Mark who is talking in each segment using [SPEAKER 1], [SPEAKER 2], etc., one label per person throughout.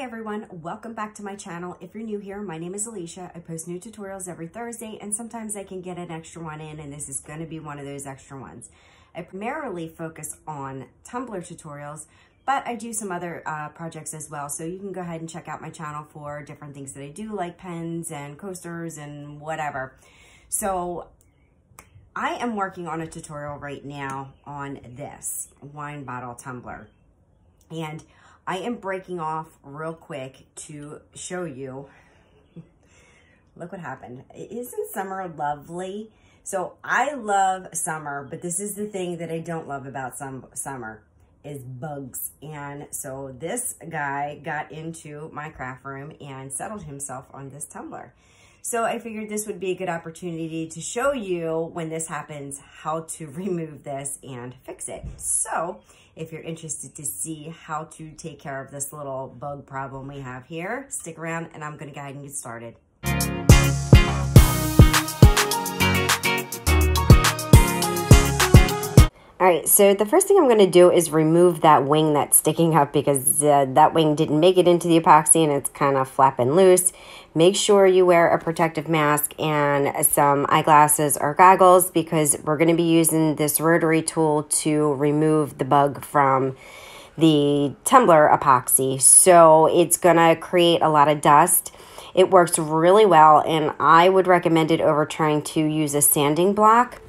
[SPEAKER 1] Hey everyone, welcome back to my channel. If you're new here, my name is Alisha. I post new tutorials every Thursday and sometimes I can get an extra one in and this is gonna be one of those extra ones. I primarily focus on tumbler tutorials, but I do some other uh, projects as well. So you can go ahead and check out my channel for different things that I do like pens and coasters and whatever. So I am working on a tutorial right now on this wine bottle tumbler. And I am breaking off real quick to show you. Look what happened. Isn't summer lovely? So I love summer, but this is the thing that I don't love about some summer is bugs. And so this guy got into my craft room and settled himself on this tumbler. So I figured this would be a good opportunity to show you when this happens, how to remove this and fix it. So if you're interested to see how to take care of this little bug problem we have here, stick around and I'm gonna go ahead and get started. All right, so the first thing I'm gonna do is remove that wing that's sticking up because uh, that wing didn't make it into the epoxy and it's kind of flapping loose. Make sure you wear a protective mask and some eyeglasses or goggles because we're gonna be using this rotary tool to remove the bug from the tumbler epoxy. So it's gonna create a lot of dust. It works really well and I would recommend it over trying to use a sanding block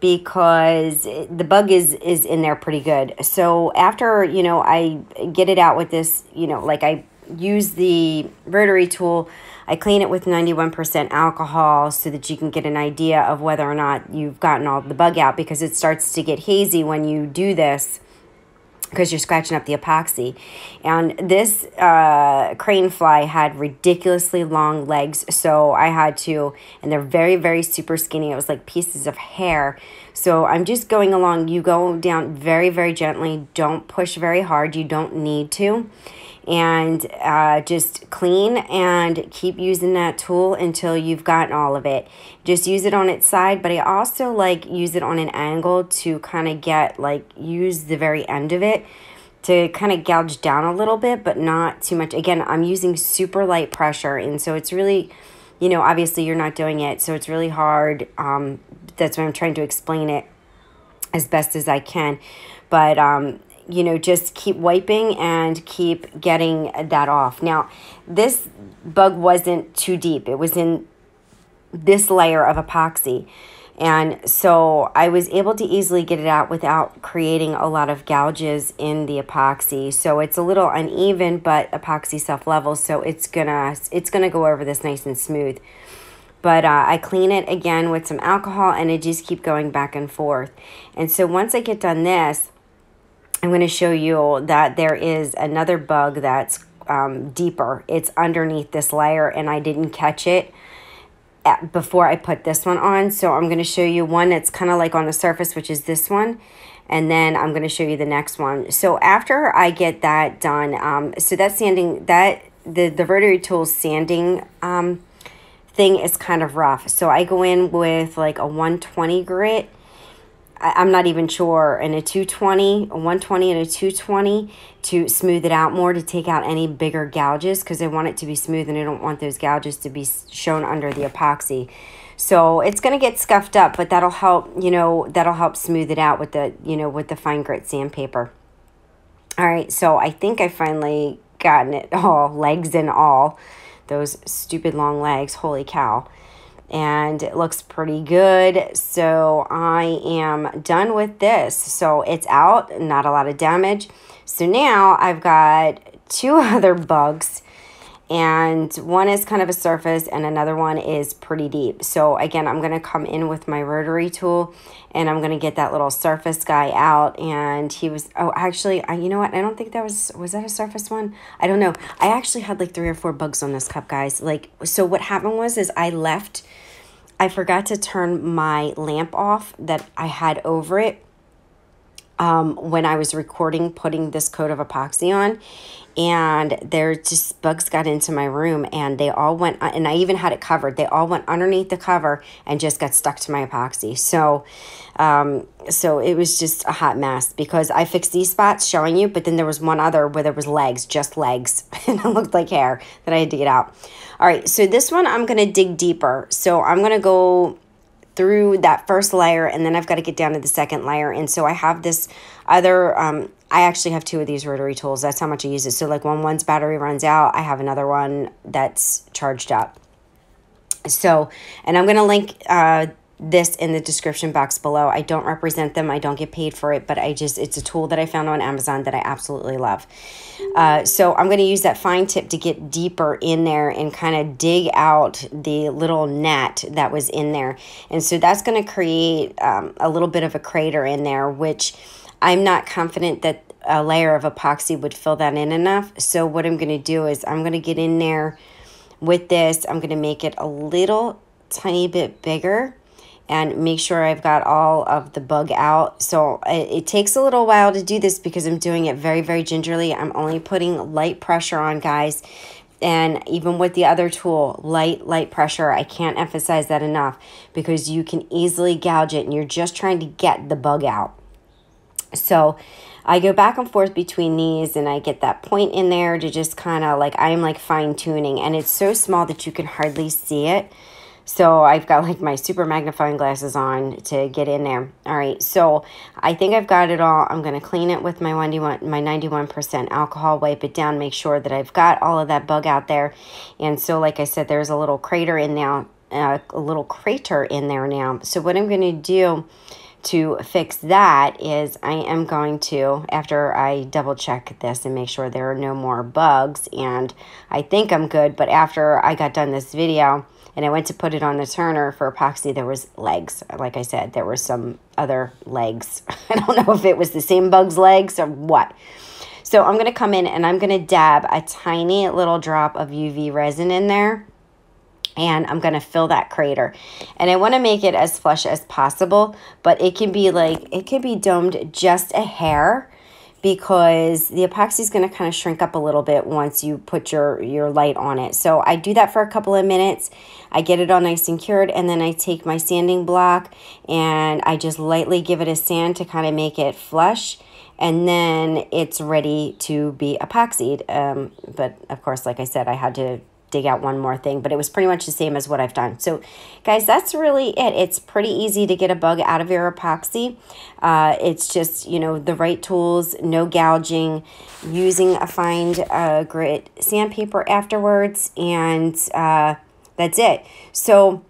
[SPEAKER 1] because the bug is is in there pretty good. So after, you know, I get it out with this, you know, like I use the rotary tool, I clean it with 91% alcohol so that you can get an idea of whether or not you've gotten all the bug out because it starts to get hazy when you do this because you're scratching up the epoxy. And this uh, crane fly had ridiculously long legs, so I had to, and they're very, very super skinny. It was like pieces of hair. So I'm just going along. You go down very, very gently. Don't push very hard. You don't need to and uh, just clean and keep using that tool until you've gotten all of it. Just use it on its side, but I also like use it on an angle to kind of get like use the very end of it to kind of gouge down a little bit, but not too much. Again, I'm using super light pressure, and so it's really, you know, obviously you're not doing it, so it's really hard. Um, that's why I'm trying to explain it as best as I can. But um, you know, just keep wiping and keep getting that off. Now, this bug wasn't too deep. It was in this layer of epoxy. And so I was able to easily get it out without creating a lot of gouges in the epoxy. So it's a little uneven, but epoxy self-levels, so it's gonna it's gonna go over this nice and smooth. But uh, I clean it again with some alcohol and I just keep going back and forth. And so once I get done this, I'm going to show you that there is another bug that's um, deeper. It's underneath this layer and I didn't catch it before I put this one on. So I'm going to show you one that's kind of like on the surface, which is this one. And then I'm going to show you the next one. So after I get that done, um, so that sanding, that the, the rotary tool sanding um, thing is kind of rough. So I go in with like a 120 grit I, am not even sure, and a 220, a 120 and a 220 to smooth it out more to take out any bigger gouges because I want it to be smooth and I don't want those gouges to be shown under the epoxy. So it's going to get scuffed up, but that'll help, you know, that'll help smooth it out with the, you know, with the fine grit sandpaper. All right, so I think I finally gotten it all, legs and all, those stupid long legs, holy cow and it looks pretty good. So I am done with this. So it's out, not a lot of damage. So now I've got two other bugs and one is kind of a surface and another one is pretty deep. So again, I'm going to come in with my rotary tool and I'm going to get that little surface guy out and he was, oh, actually, I, you know what? I don't think that was, was that a surface one? I don't know. I actually had like three or four bugs on this cup, guys. Like, so what happened was, is I left, I forgot to turn my lamp off that I had over it um, when I was recording putting this coat of epoxy on and there just bugs got into my room and they all went and I even had it covered. They all went underneath the cover and just got stuck to my epoxy. So um, so it was just a hot mess because I fixed these spots showing you but then there was one other where there was legs just legs and it looked like hair that I had to get out. All right so this one I'm gonna dig deeper. So I'm gonna go through that first layer and then I've got to get down to the second layer. And so I have this other um, I actually have two of these rotary tools. That's how much I use it. So like when one's battery runs out I have another one that's charged up. So and I'm gonna link uh, this in the description box below. I don't represent them. I don't get paid for it, but I just, it's a tool that I found on Amazon that I absolutely love. Uh, so I'm going to use that fine tip to get deeper in there and kind of dig out the little net that was in there. And so that's going to create um, a little bit of a crater in there, which I'm not confident that a layer of epoxy would fill that in enough. So what I'm going to do is I'm going to get in there with this. I'm going to make it a little tiny bit bigger and make sure I've got all of the bug out. So it, it, takes a little while to do this because I'm doing it very, very gingerly. I'm only putting light pressure on, guys. And even with the other tool, light, light pressure, I can't emphasize that enough because you can easily gouge it and you're just trying to get the bug out. So I go back and forth between these and I get that point in there to just kind of like, I'm like fine tuning and it's so small that you can hardly see it. So I've got like my super magnifying glasses on to get in there. All right, so I think I've got it all. I'm going to clean it with my 91, my 91% alcohol, wipe it down, make sure that I've got all of that bug out there. And so like I said, there's a little crater in now, uh, a little crater in there now. So what I'm going to do to fix that is I am going to, after I double check this and make sure there are no more bugs, and I think I'm good, but after I got done this video, and I went to put it on the turner for epoxy, there was legs. Like I said, there were some other legs. I don't know if it was the same bug's legs or what. So I'm going to come in and I'm going to dab a tiny little drop of UV resin in there. And I'm going to fill that crater. And I want to make it as flush as possible. But it can be like, it can be domed just a hair because the epoxy is going to kind of shrink up a little bit once you put your, your light on it. So I do that for a couple of minutes. I get it all nice and cured and then I take my sanding block and I just lightly give it a sand to kind of make it flush and then it's ready to be epoxied. Um, but of course, like I said, I had to dig out one more thing, but it was pretty much the same as what I've done. So guys, that's really it. It's pretty easy to get a bug out of your epoxy. Uh, it's just, you know, the right tools, no gouging, using a fine uh, grit sandpaper afterwards, and uh, that's it. So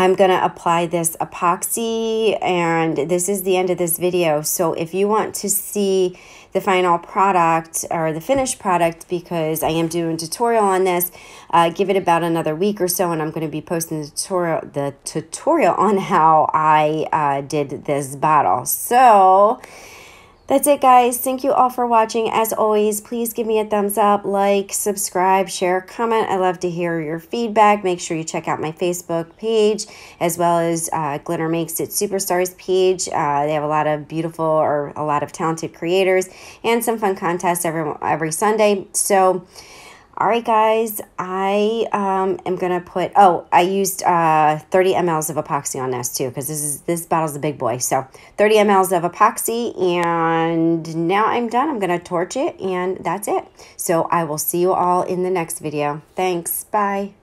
[SPEAKER 1] I'm going to apply this epoxy and this is the end of this video. So if you want to see the final product or the finished product because I am doing a tutorial on this, uh, give it about another week or so and I'm going to be posting the tutorial, the tutorial on how I uh, did this bottle. So that's it, guys. Thank you all for watching. As always, please give me a thumbs up, like, subscribe, share, comment. I love to hear your feedback. Make sure you check out my Facebook page as well as uh, Glitter Makes It Superstars page. Uh, they have a lot of beautiful or a lot of talented creators and some fun contests every, every Sunday. So, all right, guys, I um, am going to put, oh, I used uh, 30 mLs of epoxy on this too because this is this bottle's a big boy. So 30 mLs of epoxy and now I'm done. I'm going to torch it and that's it. So I will see you all in the next video. Thanks. Bye.